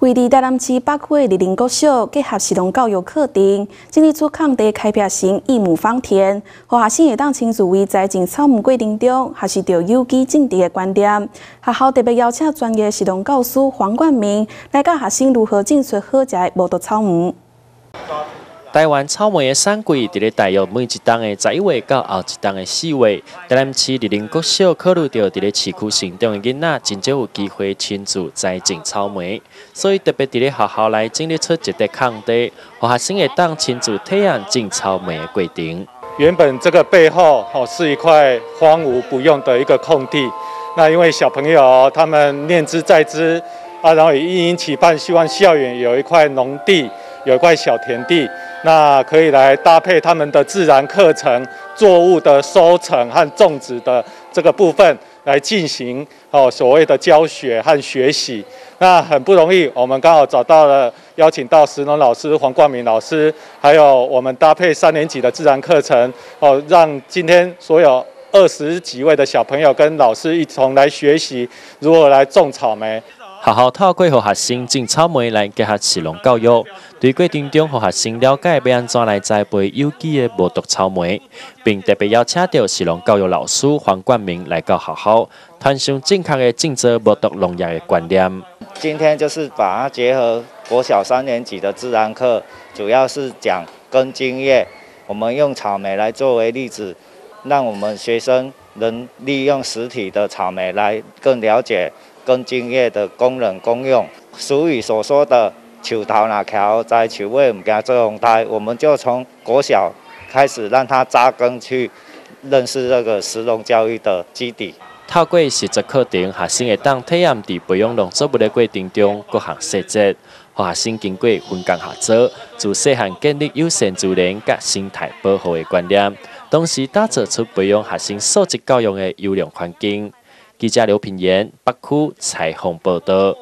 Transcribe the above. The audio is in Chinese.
位于台南市北区的立林国小结合实农教育课程，整理出抗地开辟成义母方田，和学生会当亲自为栽种草木过程中，还是着有机种植的观点。学校特别邀请专业实农教师黄冠明来教学生如何种出好食的无毒草木。台湾草莓的产季，伫咧大约每一档的十一月到后一档的四月，台南市立林国小考虑到伫咧市区成长的囡仔，真少有机会亲自栽种草莓，所以特别伫咧学校内整理出一块空地，和学生会当亲自体验种草莓的过程。原本这个背后哦是一块荒芜不用的一个空地，那因为小朋友他们念之在之啊，然后也殷殷期盼，希望校园有一块农地，有一块小田地。那可以来搭配他们的自然课程、作物的收成和种植的这个部分来进行哦所谓的教学和学习。那很不容易，我们刚好找到了邀请到石农老师黄冠明老师，还有我们搭配三年级的自然课程哦，让今天所有二十几位的小朋友跟老师一同来学习如何来种草莓。学校透过和学生种草莓来结合实农教育，对过程中和学生了解要安怎来栽培有机的无毒草莓，并特别邀请到实农教育老师黄冠明来到学校，传授正确的种植无毒农药的观念。今天就是把它结合国小三年级的自然课，主要是讲根茎叶，我们用草莓来作为例子，让我们学生能利用实体的草莓来更了解。根茎叶的功能功用，俗语所说的“树头那桥在树尾唔惊做风台”，我们就从国小开始让他扎根去认识这个实农教育的基底。透过实质课程，学生会当体验伫培养农作物的过程中各项细节，和学生经过分工合作，自细汉建立友善自然甲生态保护的观念，同时打造出培养学生素质教育的优良环境。记者刘品言，北区彩虹报道。